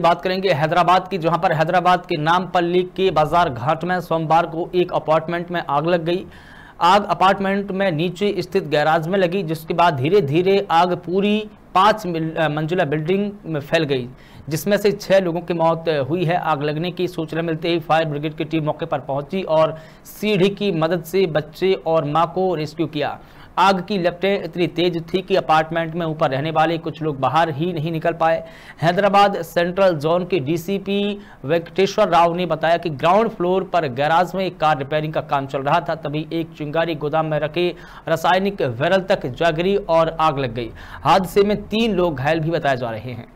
बात करेंगे हैदराबाद की, जहाँ पर हैदराबाद के नामपल्ली के बाज़ार घाट में सोमवार को एक अपार्टमेंट में आग लग गई। आग अपार्टमेंट में नीचे स्थित गैराज में लगी, जिसके बाद धीरे धीरे आग पूरी पाँच मंजिला बिल्डिंग में फैल गई, जिसमें से छह लोगों की मौत हुई है। आग लगने की सूचना मिलते ही फायर ब्रिगेड की टीम मौके पर पहुँची और सीढ़ी की मदद से बच्चे और माँ को रेस्क्यू किया। आग की लपटें इतनी तेज थी कि अपार्टमेंट में ऊपर रहने वाले कुछ लोग बाहर ही नहीं निकल पाए। हैदराबाद सेंट्रल जोन के डीसीपी वेंकटेश्वर राव ने बताया कि ग्राउंड फ्लोर पर गैराज में एक कार रिपेयरिंग का काम चल रहा था। तभी एक चिंगारी गोदाम में रखे रासायनिक वैरल तक जागरी और आग लग गई। हादसे में तीन लोग घायल भी बताए जा रहे हैं।